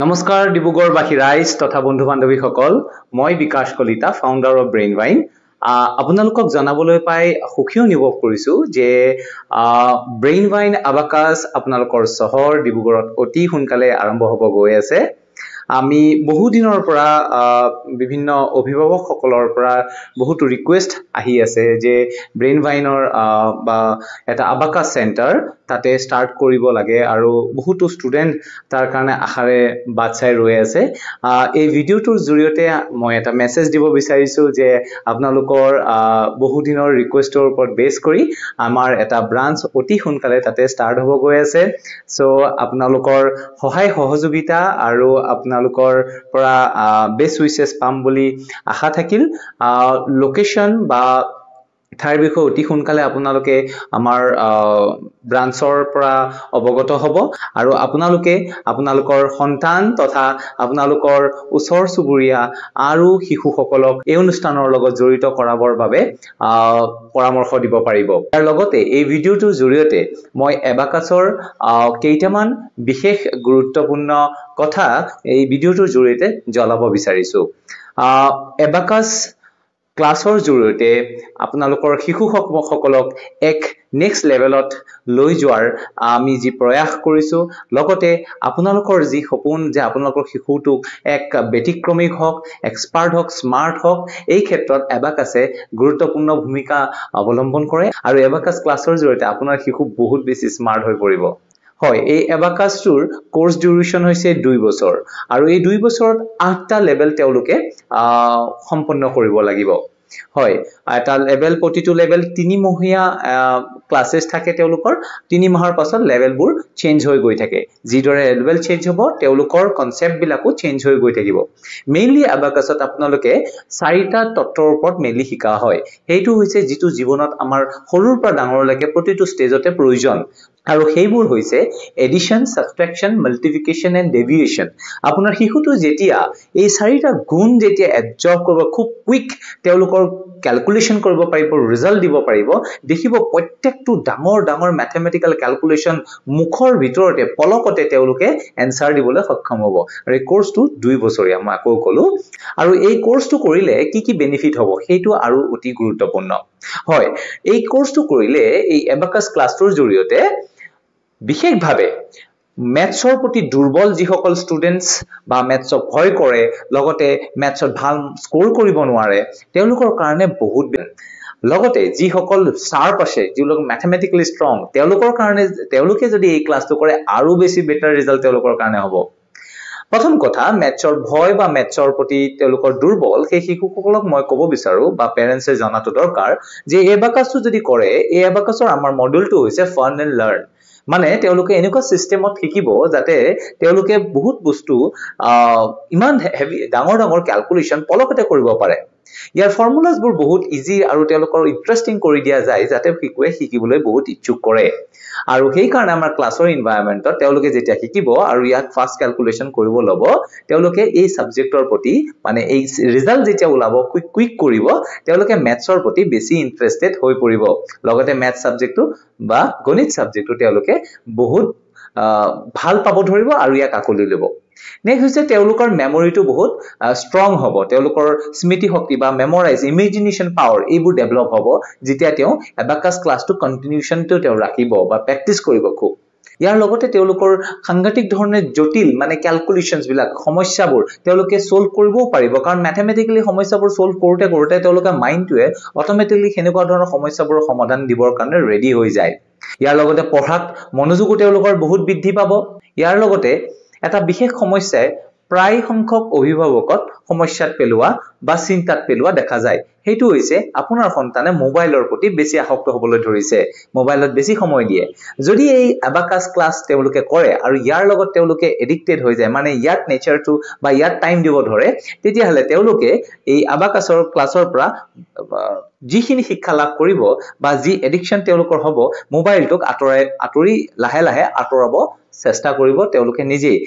নমস্কাৰ ডিব্ৰুগড়বাসী ৰাইজ তথা বন্ধু বান্ধৱীসকল মই Bikash Kalita founder of Brain Vine আপোনালোকক জনাবলৈ পাই সুখী অনুভৱ কৰিছো যে ব্ৰেইন ভাইন আবাকাছ আপোনালোকৰ চহৰ ডিব্ৰুগড়ত অতি সোনকালে আৰম্ভ হ'ব গৈ আছে। আমি বহুদিনৰ পৰা বিভিন্ন অভিভাৱকসকলৰ পৰা বহুতো ৰিকুৱেষ্ট আহি আছে যে ব্ৰেইন ভাইনৰ বা এটা আবাকা চেণ্টাৰ তাতে ষ্টাৰ্ট কৰিব লাগে আৰু বহুতো ষ্টুডেণ্ট তাৰ কাৰণে আশাৰে বাট চাই ৰৈ আছে। এই ভিডিঅ'টোৰ জৰিয়তে মই এটা মেছেজ দিব বিচাৰিছোঁ যে আপোনালোকৰ বহুদিনৰ ৰিকুৱেষ্টৰ ওপৰত বেছ কৰি আমাৰ এটা ব্ৰাঞ্চ অতি সোনকালে তাতে ষ্টাৰ্ট হ'ব গৈ আছে। চ' আপোনালোকৰ সহায় সহযোগিতা আৰু আপোনাৰ আপোনালোকৰ পৰা বেষ্ট উইচেছ পাম বুলি আশা থাকিল। লোকেশ্যন বা ঠাইৰ বিষয়ে অতি সোনকালে আপোনালোকে আমাৰ ব্ৰাঞ্চৰ পৰা অৱগত হ'ব। আৰু আপোনালোকে আপোনালোকৰ সন্তান তথা আপোনালোকৰ ওচৰ চুবুৰীয়া আৰু শিশুসকলক এই অনুষ্ঠানৰ লগত জড়িত কৰাবৰ বাবে পৰামৰ্শ দিব পাৰিব। ইয়াৰ লগতে এই ভিডিঅ'টোৰ জৰিয়তে মই এবাকাছৰ কেইটামান বিশেষ গুৰুত্বপূৰ্ণ কথা এই ভিডিঅ'টোৰ জৰিয়তে জ্বলাব বিচাৰিছোঁ। এবাকাছ ক্লাছৰ জৰিয়তে আপোনালোকৰ শিশুসকলক এক নেক্সট লেভেলত লৈ যোৱাৰ আমি যি প্ৰয়াস কৰিছোঁ লগতে আপোনালোকৰ যি সপোন যে আপোনালোকৰ শিশুটোক এক ব্যতিক্ৰমিক হওক এক্সপাৰ্ট হওক স্মাৰ্ট হওক এই ক্ষেত্ৰত এবাকাছে গুৰুত্বপূৰ্ণ ভূমিকা অৱলম্বন কৰে আৰু এবাকাছ ক্লাছৰ জৰিয়তে আপোনাৰ শিশু বহুত বেছি স্মাৰ্ট হৈ পৰিব। হয় এই এবাকাছটোৰ কোৰ্চ ডিউৰেশ্যন হৈছে দুই বছৰ। আৰু এই দুই বছৰত আঠটা লেভেল তেওঁলোকে সম্পন্ন কৰিব লাগিব। হয় এটা লেভেল প্ৰতিটো লেভেল তিনিমহীয়া ক্লাছেছ থাকে তেওঁলোকৰ। তিনি মাহৰ পাছত লেভেলবোৰ চেঞ্জ হৈ গৈ থাকে। যিদৰে লেভেল চেঞ্জ হ'ব তেওঁলোকৰ কনচেপ্টবিলাকো চেঞ্জ হৈ গৈ থাকিব। মেইনলি আবাকাছত আপোনালোকে চাৰিটা তত্ত্বৰ ওপৰত মেইনলি শিকা হয়। সেইটো হৈছে যিটো জীৱনত আমাৰ সৰুৰ পৰা ডাঙৰলৈকে প্ৰতিটো ষ্টেজতে প্ৰয়োজন। আৰু সেইবোৰ হৈছে এডিশ্যন ছাবষ্ট্ৰেকশ্যন মাল্টিফিকেশ্যন এণ্ড ডেভিয়েশ্যন আপোনাৰ শিশুটো যেতিয়া এই চাৰিটা গুণ যেতিয়া এবজৰ্ভ কৰিব খুব কুইক তেওঁলোকৰ কেলকুলেশ্যন কৰিব পাৰিব ৰিজাল্ট দিব পাৰিব দেখিব প্ৰত্যেকটো ডাঙৰ ডাঙৰ মেথেমেটিকেল কেলকুলেশ্যন মুখৰ ভিতৰতে পলকতে তেওঁলোকে এনচাৰ দিবলৈ সক্ষম হ'ব। আৰু এই কোৰ্চটো দুই বছৰীয়া মই আকৌ ক'লো। আৰু এই কোৰ্চটো কৰিলে কি কি বেনিফিট হ'ব সেইটো আৰু অতি গুৰুত্বপূৰ্ণ। হয় এই কোৰ্চটো কৰিলে এই এবাকাছ ক্লাছটোৰ জৰিয়তে বিশেষভাৱে মেথছৰ প্ৰতি দুৰ্বল যিসকল ষ্টুডেণ্টছ বা মেথছক ভয় কৰে লগতে মেথছত ভাল স্ক'ৰ কৰিব নোৱাৰে তেওঁলোকৰ কাৰণে বহুত লগতে যিসকল শ্বাৰ্প আছে যিবিলাক মেথমেটিকেলি ষ্ট্ৰং তেওঁলোকৰ কাৰণে তেওঁলোকে যদি এই ক্লাছটো কৰে আৰু বেছি বেটাৰ ৰিজাল্ট তেওঁলোকৰ কাৰণে হ'ব। প্ৰথম কথা মেথছৰ ভয় বা মেথছৰ প্ৰতি তেওঁলোকৰ দুৰ্বল সেই শিশুসকলক মই ক'ব বিচাৰো বা পেৰেণ্টছে জনাটো দৰকাৰ যে এবাকাছটো যদি কৰে এই এবাকাছৰ আমাৰ মডেলটো হৈছে ফান এণ্ড লাৰ্ণ মানে তেওঁলোকে এনেকুৱা ছিষ্টেমত শিকিব যাতে তেওঁলোকে বহুত বস্তু ইমান হেভি ডাঙৰ ডাঙৰ কেলকুলেশ্যন পলকতে কৰিব পাৰে। ইয়াৰ ফৰ্মুলাছবোৰ বহুত ইজি আৰু তেওঁলোকৰ ইণ্টাৰেষ্টিং কৰি দিয়া যায় যাতে শিশুৱে শিকিবলৈ বহুত ইচ্ছুক কৰে। আৰু সেইকাৰণে আমাৰ ক্লাছৰ ইনভাইৰমেণ্টত তেওঁলোকে যেতিয়া শিকিব আৰু ইয়াক ফাষ্ট কেলকুলেশ্যন কৰিব ল'ব তেওঁলোকে এই ছাবজেক্টৰ প্ৰতি মানে এই ৰিজাল্ট যেতিয়া ওলাব কুইক কুইক কৰিব তেওঁলোকে মেথছৰ প্ৰতি বেছি ইণ্টাৰেষ্টেড হৈ পৰিব। লগতে মেথছ ছাবজেক্টটো বা গণিত ছাবজেক্টটো তেওঁলোকে বহুত ভাল পাব ধৰিব আৰু ইয়াক আকোৱালি ল'ব। নেক্সট হৈছে তেওঁলোকৰ মেমৰিটো বহুত ষ্ট্ৰং হ'ব। তেওঁলোকৰ স্মৃতিশক্তি বা মেমৰাইজ ইমেজিনেশ্যন পাৱাৰ এইবোৰ ডেভেলপ হ'ব যেতিয়া তেওঁ এবাকাছ ক্লাছটো কণ্টিনিউশ্যনটো তেওঁ ৰাখিব বা প্ৰেক্টিচ কৰিব খুব। ইয়াৰ লগতে তেওঁলোকৰ সাংঘাতিক ধৰণে জটিল মানে কেলকুলেশ্যনছবিলাক সমস্যাবোৰ তেওঁলোকে ছল্ভ কৰিবও পাৰিব। কাৰণ মেথেমেটিকেলি সমস্যাবোৰ ছল্ভ কৰোঁতে কৰোঁতে তেওঁলোকে মাইণ্ডটোৱে অট'মেটিকলি সেনেকুৱা ধৰণৰ সমস্যাবোৰৰ সমাধান দিবৰ কাৰণে ৰেডি হৈ যায়। ইয়াৰ লগতে পঢ়াত মনোযোগো তেওঁলোকৰ বহুত বৃদ্ধি পাব। ইয়াৰ লগতে এটা বিশেষ সমস্যাই প্ৰায় সংখ্যক অভিভাৱকত সমস্যাত পেলোৱা বা চিন্তাত পেলোৱা দেখা যায়। সেইটো হৈছে আপোনাৰ সন্তানে মোবাইলৰ প্ৰতি বেছি আসক্ত হ'বলৈ ধৰিছে মোবাইলত বেছি সময় দিয়ে। যদি এই এবাকাছ ক্লাছ তেওঁলোকে কৰে আৰু ইয়াৰ লগত তেওঁলোকে এডিক্টেড হৈ যায় মানে ইয়াত নেচাৰটো বা ইয়াত টাইম দিব ধৰে তেতিয়াহ'লে তেওঁলোকে এই আবাকাছৰ ক্লাছৰ পৰা যিখিনি শিক্ষা লাভ কৰিব বা যি এডিকশ্যন তেওঁলোকৰ হ'ব মোবাইলটোক আঁতৰাই আঁতৰি লাহে লাহে আঁতৰাব চেষ্টা কৰিব তেওঁলোকে নিজেই।